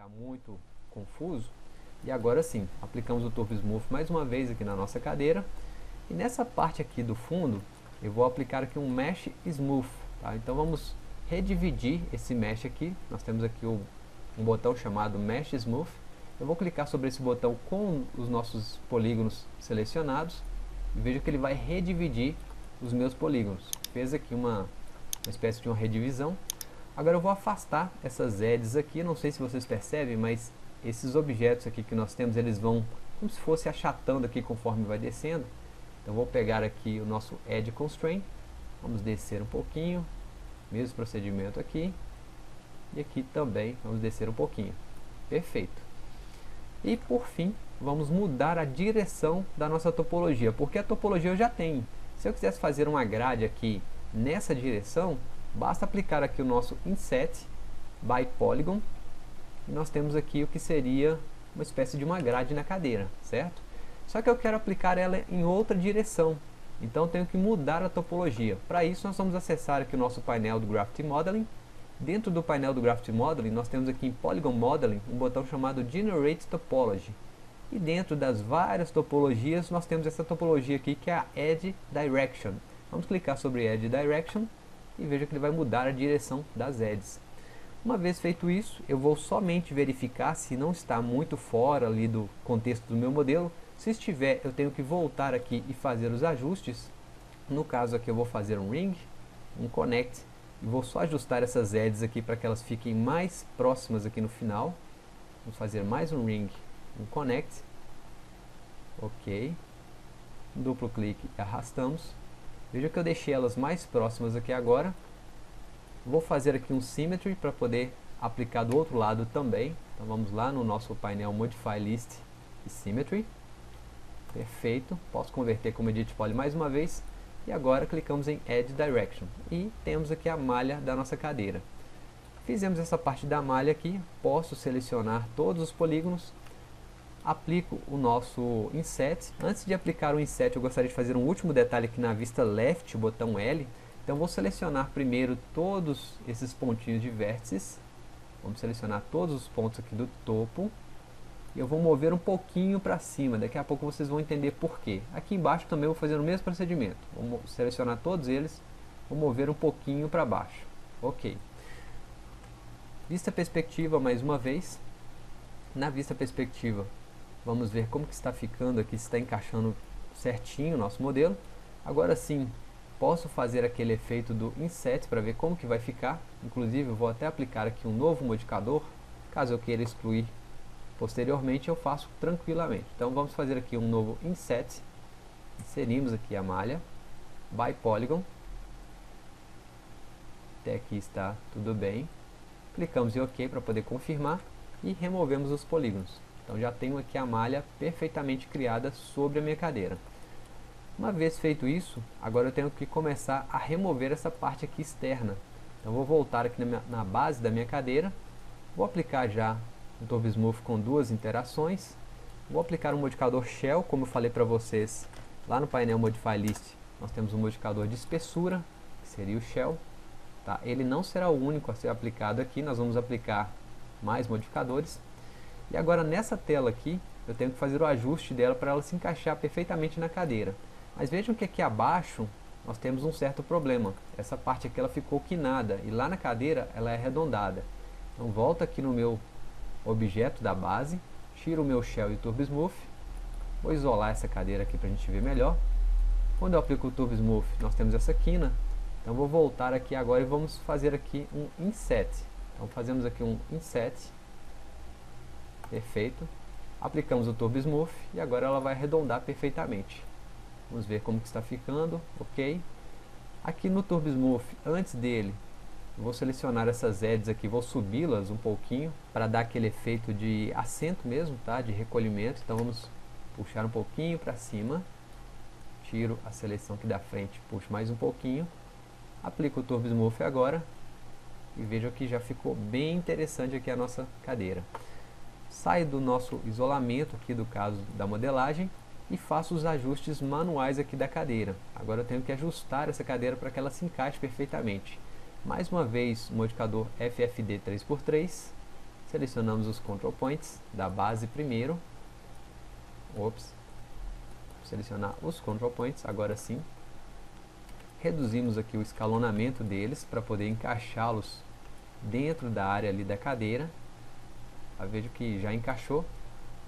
ficar muito confuso. E agora sim, aplicamos o Turbo Smooth mais uma vez aqui na nossa cadeira. E nessa parte aqui do fundo, eu vou aplicar aqui um Mesh Smooth. Tá? Então vamos redividir esse mesh aqui. Nós temos aqui o, um botão chamado Mesh Smooth. Eu vou clicar sobre esse botão com os nossos polígonos selecionados. E vejo que ele vai redividir os meus polígonos. Fez aqui uma, uma espécie de uma redivisão. Agora eu vou afastar essas edges aqui, não sei se vocês percebem, mas esses objetos aqui que nós temos, eles vão como se fosse achatando aqui conforme vai descendo. Então vou pegar aqui o nosso Edge Constraint, vamos descer um pouquinho, mesmo procedimento aqui, e aqui também vamos descer um pouquinho. Perfeito. E por fim, vamos mudar a direção da nossa topologia, porque a topologia eu já tenho. Se eu quisesse fazer uma grade aqui nessa direção, basta aplicar aqui o nosso Inset by Polygon, e nós temos aqui o que seria uma espécie de uma grade na cadeira, certo? Só que eu quero aplicar ela em outra direção, então tenho que mudar a topologia. Para isso nós vamos acessar aqui o nosso painel do Gravity Modeling. Dentro do painel do Gravity Modeling nós temos aqui em Polygon Modeling um botão chamado Generate Topology. E dentro das várias topologias nós temos essa topologia aqui que é a Edge Direction. Vamos clicar sobre Edge Direction e veja que ele vai mudar a direção das edges. Uma vez feito isso, eu vou somente verificar se não está muito fora ali do contexto do meu modelo. Se estiver, eu tenho que voltar aqui e fazer os ajustes. No caso aqui eu vou fazer um ring, um connect, e vou só ajustar essas edges aqui para que elas fiquem mais próximas aqui no final. Vamos fazer mais um ring, um connect. Ok. Duplo clique e arrastamos. Veja que eu deixei elas mais próximas aqui agora. Vou fazer aqui um Symmetry para poder aplicar do outro lado também. Então vamos lá no nosso painel Modify List e Symmetry. Perfeito. Posso converter como Edit Poly mais uma vez. E agora clicamos em Add Direction. E temos aqui a malha da nossa cadeira. Fizemos essa parte da malha aqui. Posso selecionar todos os polígonos. Aplico o nosso Inset. Antes de aplicar o Inset, eu gostaria de fazer um último detalhe aqui na vista Left, botão L então vou selecionar primeiro todos esses pontinhos de vértices. Vamos selecionar todos os pontos aqui do topo. E eu vou mover um pouquinho para cima. Daqui a pouco vocês vão entender por quê. Aqui embaixo também vou fazer o mesmo procedimento. Vou selecionar todos eles. Vou mover um pouquinho para baixo. Ok. Vista perspectiva mais uma vez. Na vista perspectiva, vamos ver como que está ficando aqui, se está encaixando certinho o nosso modelo. Agora sim, Posso fazer aquele efeito do inset para ver como que vai ficar. Inclusive, eu vou até aplicar aqui um novo modificador. Caso eu queira excluir posteriormente, eu faço tranquilamente. Então, vamos fazer aqui um novo inset. Inserimos aqui a malha. By Polygon. Até aqui está tudo bem. Clicamos em OK para poder confirmar. E removemos os polígonos. Então, já tenho aqui a malha perfeitamente criada sobre a minha cadeira. Uma vez feito isso, agora eu tenho que começar a remover essa parte aqui externa. Então vou voltar aqui na, minha, na base da minha cadeira, vou aplicar já um Turbo Smooth com duas interações, vou aplicar um modificador Shell, como eu falei para vocês lá no painel Modify List, nós temos um modificador de espessura, que seria o Shell. Tá? Ele não será o único a ser aplicado aqui, nós vamos aplicar mais modificadores. E agora nessa tela aqui, eu tenho que fazer o ajuste dela para ela se encaixar perfeitamente na cadeira. Mas vejam que aqui abaixo nós temos um certo problema. Essa parte aqui ela ficou quinada e lá na cadeira ela é arredondada. Então volta aqui no meu objeto da base, tiro o meu Shell e Turbo Smooth. Vou isolar essa cadeira aqui para a gente ver melhor. Quando eu aplico o Turbo Smooth, nós temos essa quina. Então vou voltar aqui agora e vamos fazer aqui um Inset. Então fazemos aqui um Inset. Perfeito. Aplicamos o Turbo Smooth e agora ela vai arredondar perfeitamente. Vamos ver como que está ficando, ok? Aqui no Turbo Smooth, antes dele, vou selecionar essas edges aqui, vou subi-las um pouquinho para dar aquele efeito de assento mesmo, tá? De recolhimento. Então vamos puxar um pouquinho para cima. Tiro a seleção aqui da frente, puxo mais um pouquinho. Aplico o Turbo Smooth agora. E veja que já ficou bem interessante aqui a nossa cadeira. Sai do nosso isolamento aqui do caso da modelagem e faço os ajustes manuais aqui da cadeira. Agora eu tenho que ajustar essa cadeira para que ela se encaixe perfeitamente. Mais uma vez, modificador FFD 3x3, Selecionamos os control points da base primeiro. Ops. Selecionar os control points, agora sim. Reduzimos aqui o escalonamento deles para poder encaixá-los dentro da área ali da cadeira. Tá, vejo que já encaixou.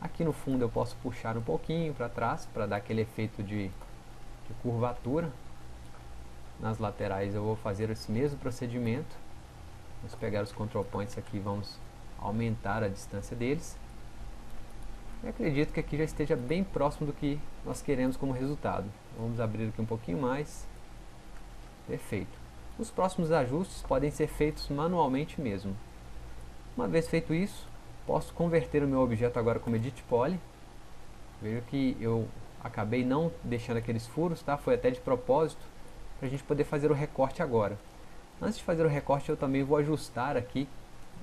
Aqui no fundo eu posso puxar um pouquinho para trás para dar aquele efeito de, de curvatura. Nas laterais eu vou fazer esse mesmo procedimento. Vamos pegar os control points aqui e vamos aumentar a distância deles. Acredito que aqui já esteja bem próximo do que nós queremos como resultado. Vamos abrir aqui um pouquinho mais. Perfeito. Os próximos ajustes podem ser feitos manualmente mesmo. Uma vez feito isso, posso converter o meu objeto agora como Edit Poly. Veja que eu acabei não deixando aqueles furos, tá? foi até de propósito, para a gente poder fazer o recorte agora. Antes de fazer o recorte eu também vou ajustar aqui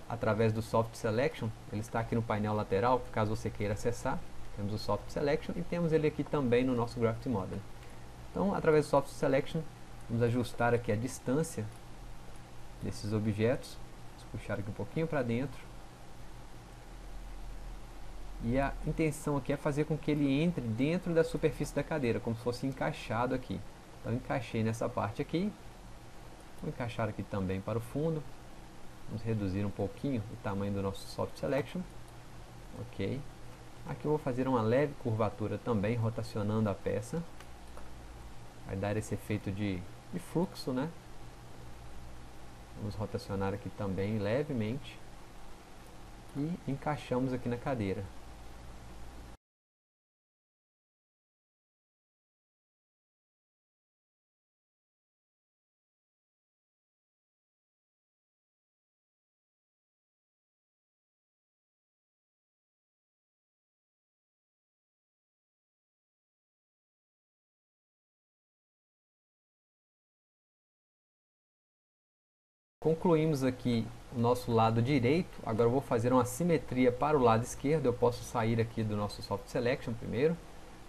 através do Soft Selection, ele está aqui no painel lateral, caso você queira acessar, temos o Soft Selection e temos ele aqui também no nosso Gravity Model. Então, através do Soft Selection, vamos ajustar aqui a distância desses objetos, vamos puxar aqui um pouquinho para dentro, e a intenção aqui é fazer com que ele entre dentro da superfície da cadeira, como se fosse encaixado aqui. Então, encaixei nessa parte aqui, vou encaixar aqui também para o fundo, Vamos reduzir um pouquinho o tamanho do nosso Soft Selection. Ok. Aqui eu vou fazer uma leve curvatura também, rotacionando a peça. Vai dar esse efeito de, de fluxo, né? Vamos rotacionar aqui também levemente. E encaixamos aqui na cadeira. Concluímos aqui o nosso lado direito, agora vou fazer uma simetria para o lado esquerdo, eu posso sair aqui do nosso Soft Selection primeiro,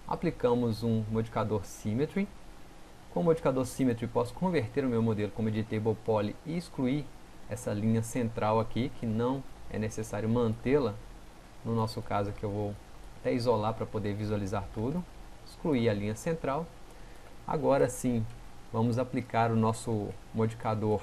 aplicamos um modificador Symmetry, com o modificador Symmetry posso converter o meu modelo como Editable Poly e excluir essa linha central aqui, que não é necessário mantê-la, no nosso caso aqui eu vou até isolar para poder visualizar tudo, excluir a linha central, agora sim vamos aplicar o nosso modificador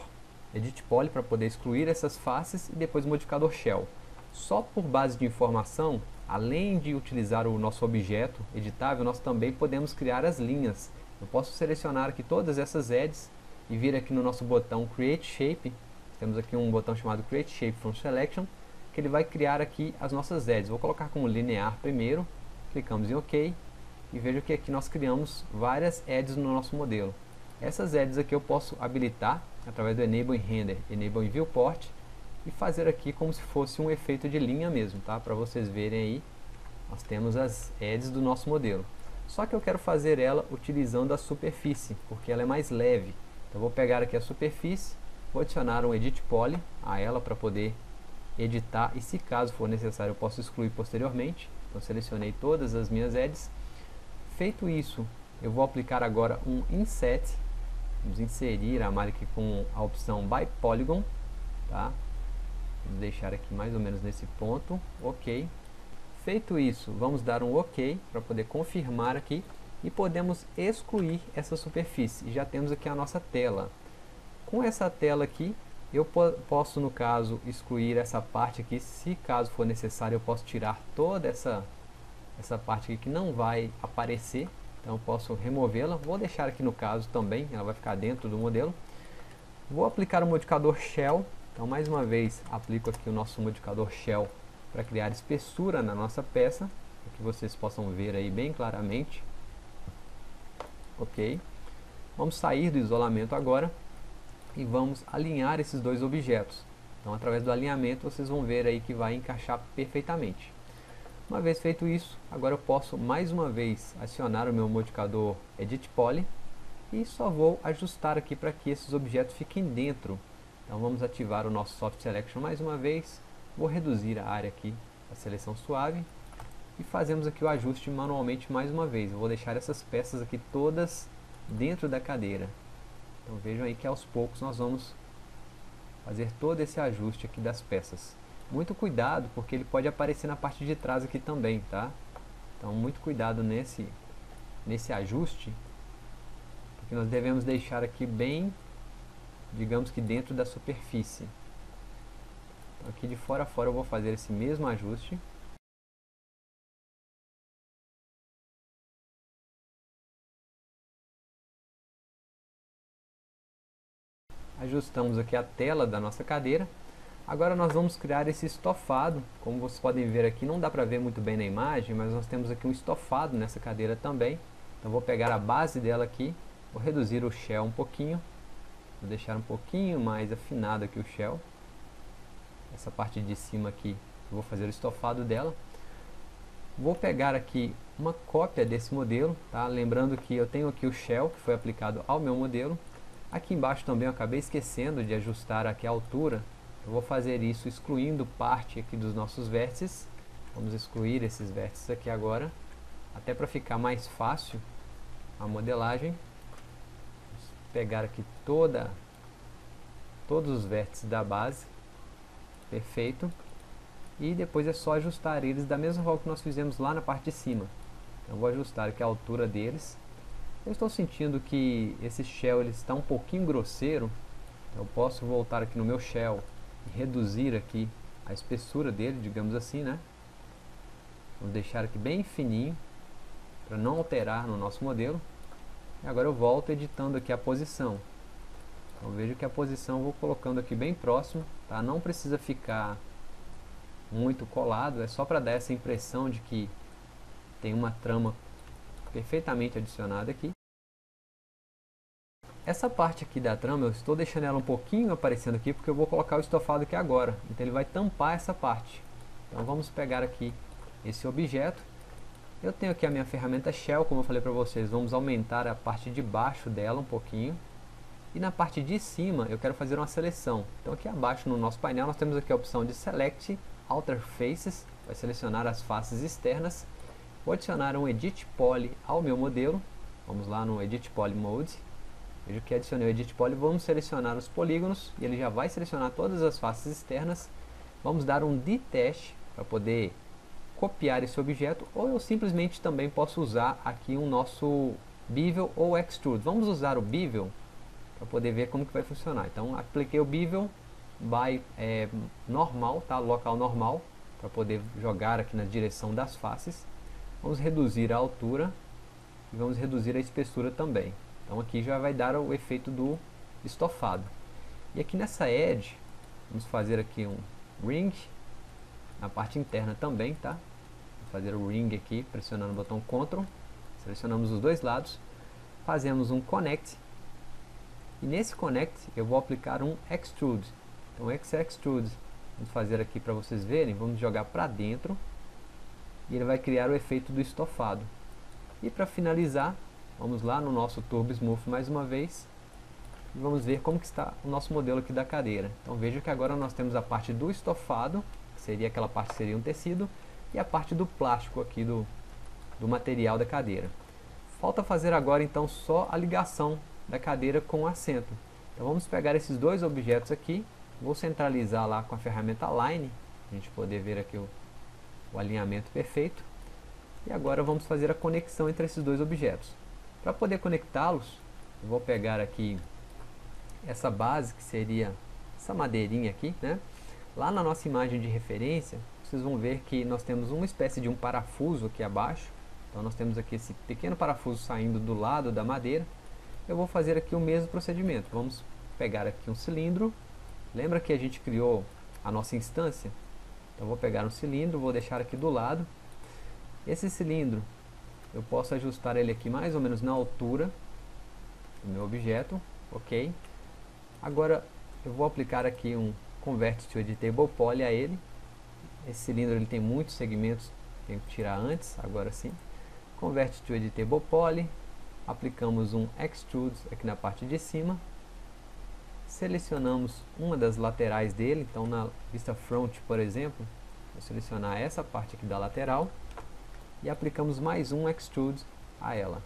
Edit Poly para poder excluir essas faces e depois o modificador Shell. Só por base de informação, além de utilizar o nosso objeto editável, nós também podemos criar as linhas. Eu posso selecionar aqui todas essas edges e vir aqui no nosso botão Create Shape. Temos aqui um botão chamado Create Shape from Selection, que ele vai criar aqui as nossas edges. Vou colocar como linear primeiro, clicamos em OK e veja que aqui nós criamos várias edges no nosso modelo. Essas edges aqui eu posso habilitar através do Enable Render, Enable Viewport e fazer aqui como se fosse um efeito de linha mesmo, tá? Para vocês verem aí, nós temos as edges do nosso modelo. Só que eu quero fazer ela utilizando a superfície, porque ela é mais leve. Então vou pegar aqui a superfície, vou adicionar um Edit Poly a ela para poder editar e se caso for necessário eu posso excluir posteriormente. Então selecionei todas as minhas edges. Feito isso, eu vou aplicar agora um Inset Vamos inserir a malha com a opção By Polygon. Tá? Vamos deixar aqui mais ou menos nesse ponto. Ok. Feito isso, vamos dar um OK para poder confirmar aqui. E podemos excluir essa superfície. Já temos aqui a nossa tela. Com essa tela aqui, eu po posso, no caso, excluir essa parte aqui. Se caso for necessário, eu posso tirar toda essa, essa parte aqui que não vai aparecer então posso removê-la, vou deixar aqui no caso também, ela vai ficar dentro do modelo. Vou aplicar o modificador Shell, então mais uma vez aplico aqui o nosso modificador Shell para criar espessura na nossa peça, para que vocês possam ver aí bem claramente. Ok, vamos sair do isolamento agora e vamos alinhar esses dois objetos. Então através do alinhamento vocês vão ver aí que vai encaixar perfeitamente. Uma vez feito isso, agora eu posso mais uma vez acionar o meu modificador Edit Poly e só vou ajustar aqui para que esses objetos fiquem dentro. Então vamos ativar o nosso Soft Selection mais uma vez, vou reduzir a área aqui, a seleção suave e fazemos aqui o ajuste manualmente mais uma vez. Eu vou deixar essas peças aqui todas dentro da cadeira. Então vejam aí que aos poucos nós vamos fazer todo esse ajuste aqui das peças. Muito cuidado porque ele pode aparecer na parte de trás aqui também, tá? Então muito cuidado nesse, nesse ajuste, porque nós devemos deixar aqui bem, digamos que dentro da superfície. Então, aqui de fora a fora eu vou fazer esse mesmo ajuste. Ajustamos aqui a tela da nossa cadeira. Agora nós vamos criar esse estofado. Como vocês podem ver aqui, não dá para ver muito bem na imagem, mas nós temos aqui um estofado nessa cadeira também. Então vou pegar a base dela aqui, vou reduzir o shell um pouquinho. Vou deixar um pouquinho mais afinado aqui o shell. Essa parte de cima aqui, vou fazer o estofado dela. Vou pegar aqui uma cópia desse modelo, tá? lembrando que eu tenho aqui o shell que foi aplicado ao meu modelo. Aqui embaixo também eu acabei esquecendo de ajustar aqui a altura. Eu vou fazer isso excluindo parte aqui dos nossos vértices. Vamos excluir esses vértices aqui agora, até para ficar mais fácil a modelagem. Vamos pegar aqui toda, todos os vértices da base. Perfeito. E depois é só ajustar eles da mesma forma que nós fizemos lá na parte de cima. Então, eu vou ajustar aqui a altura deles eu estou sentindo que esse shell ele está um pouquinho grosseiro. Eu posso voltar aqui no meu shell reduzir aqui a espessura dele, digamos assim, né? Vamos deixar aqui bem fininho para não alterar no nosso modelo. E agora eu volto editando aqui a posição. Então vejo que a posição vou colocando aqui bem próximo, tá? Não precisa ficar muito colado, é só para dar essa impressão de que tem uma trama perfeitamente adicionada aqui. Essa parte aqui da trama, eu estou deixando ela um pouquinho aparecendo aqui, porque eu vou colocar o estofado aqui agora. Então ele vai tampar essa parte. Então vamos pegar aqui esse objeto. Eu tenho aqui a minha ferramenta Shell, como eu falei para vocês, vamos aumentar a parte de baixo dela um pouquinho. E na parte de cima eu quero fazer uma seleção. Então aqui abaixo no nosso painel nós temos aqui a opção de Select Outer Faces, vai selecionar as faces externas Vou adicionar um Edit Poly ao meu modelo. Vamos lá no Edit Poly Mode. Veja que adicionei o Edit Poly, vamos selecionar os polígonos e ele já vai selecionar todas as faces externas. Vamos dar um Detach para poder copiar esse objeto ou eu simplesmente também posso usar aqui um nosso Bevel ou Extrude. Vamos usar o Bevel para poder ver como que vai funcionar. Então apliquei o Bevel by é, normal, tá? local normal, para poder jogar aqui na direção das faces. Vamos reduzir a altura e vamos reduzir a espessura também. Então aqui já vai dar o efeito do estofado. E aqui nessa edge, vamos fazer aqui um ring, na parte interna também, tá? Vou fazer o ring aqui, pressionando o botão Ctrl, selecionamos os dois lados, fazemos um connect, e nesse connect eu vou aplicar um extrude. Então esse extrude, vamos fazer aqui para vocês verem, vamos jogar para dentro, e ele vai criar o efeito do estofado. E para finalizar, vamos lá no nosso Turbo Smooth mais uma vez e vamos ver como que está o nosso modelo aqui da cadeira. Então veja que agora nós temos a parte do estofado, que seria aquela parte que seria um tecido, e a parte do plástico aqui do, do material da cadeira. Falta fazer agora então só a ligação da cadeira com o assento. Então vamos pegar esses dois objetos aqui, vou centralizar lá com a ferramenta Line, a gente poder ver aqui o, o alinhamento perfeito. E agora vamos fazer a conexão entre esses dois objetos. Para poder conectá-los, eu vou pegar aqui essa base, que seria essa madeirinha aqui, né? Lá na nossa imagem de referência, vocês vão ver que nós temos uma espécie de um parafuso aqui abaixo. Então nós temos aqui esse pequeno parafuso saindo do lado da madeira. Eu vou fazer aqui o mesmo procedimento. Vamos pegar aqui um cilindro. Lembra que a gente criou a nossa instância? Então vou pegar um cilindro, vou deixar aqui do lado. Esse cilindro, eu posso ajustar ele aqui mais ou menos na altura do meu objeto, ok? Agora eu vou aplicar aqui um Convert to Editable Poly a ele. Esse cilindro ele tem muitos segmentos, tenho que tirar antes, agora sim. Convert to Editable Poly, aplicamos um Extrude aqui na parte de cima, selecionamos uma das laterais dele, então na vista front, por exemplo, vou selecionar essa parte aqui da lateral e aplicamos mais um extrude a ela.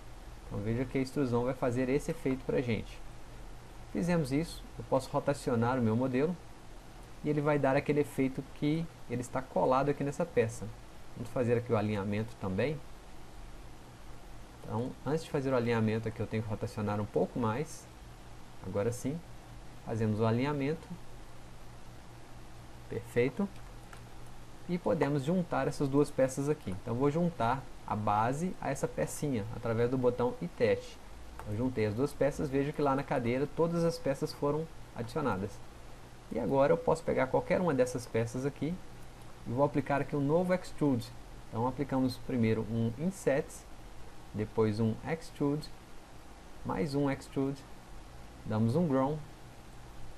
Então veja que a extrusão vai fazer esse efeito para a gente. Fizemos isso, eu posso rotacionar o meu modelo, e ele vai dar aquele efeito que ele está colado aqui nessa peça. Vamos fazer aqui o alinhamento também. Então, antes de fazer o alinhamento aqui, eu tenho que rotacionar um pouco mais. Agora sim, fazemos o alinhamento. Perfeito. E podemos juntar essas duas peças aqui. Então, vou juntar a base a essa pecinha, através do botão teste. Eu juntei as duas peças, vejo que lá na cadeira todas as peças foram adicionadas. E agora eu posso pegar qualquer uma dessas peças aqui e vou aplicar aqui um novo Extrude. Então aplicamos primeiro um Inset, depois um Extrude, mais um Extrude, damos um Grown,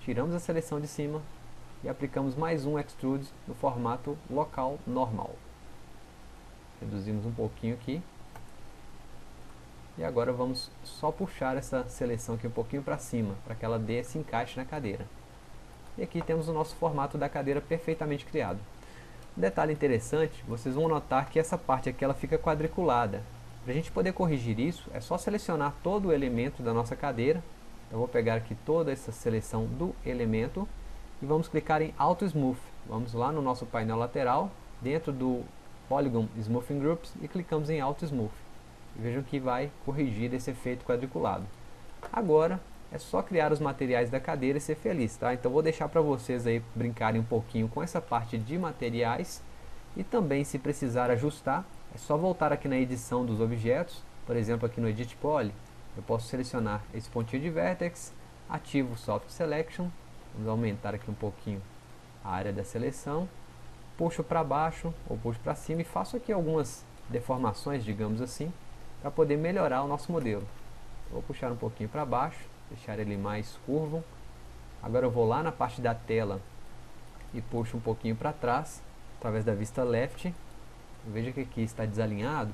tiramos a seleção de cima e aplicamos mais um Extrude no formato local normal. Reduzimos um pouquinho aqui. E agora vamos só puxar essa seleção aqui um pouquinho para cima, para que ela dê esse encaixe na cadeira. E aqui temos o nosso formato da cadeira perfeitamente criado. Um detalhe interessante, vocês vão notar que essa parte aqui ela fica quadriculada. Para a gente poder corrigir isso, é só selecionar todo o elemento da nossa cadeira. Então vou pegar aqui toda essa seleção do elemento e vamos clicar em Auto Smooth. Vamos lá no nosso painel lateral, dentro do Polygon Smoothing Groups e clicamos em Auto Smooth. E vejam que vai corrigir esse efeito quadriculado. Agora é só criar os materiais da cadeira e ser feliz, tá? Então vou deixar para vocês aí brincarem um pouquinho com essa parte de materiais e também se precisar ajustar, é só voltar aqui na edição dos objetos, por exemplo aqui no Edit Poly, eu posso selecionar esse pontinho de vertex, ativo Soft Selection, vamos aumentar aqui um pouquinho a área da seleção, puxo para baixo ou puxo para cima e faço aqui algumas deformações, digamos assim, para poder melhorar o nosso modelo. Vou puxar um pouquinho para baixo, deixar ele mais curvo. Agora eu vou lá na parte da tela e puxo um pouquinho para trás, através da vista left. Veja que aqui está desalinhado,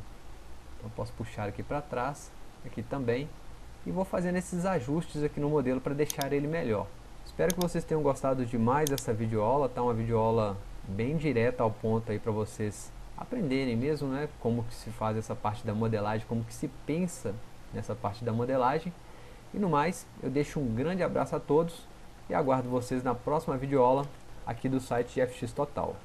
então posso puxar aqui para trás, aqui também. E vou fazendo esses ajustes aqui no modelo para deixar ele melhor. Espero que vocês tenham gostado demais dessa videoaula, tá uma videoaula bem direta ao ponto aí para vocês aprenderem mesmo, né, como que se faz essa parte da modelagem, como que se pensa nessa parte da modelagem. E no mais, eu deixo um grande abraço a todos e aguardo vocês na próxima videoaula aqui do site FX Total.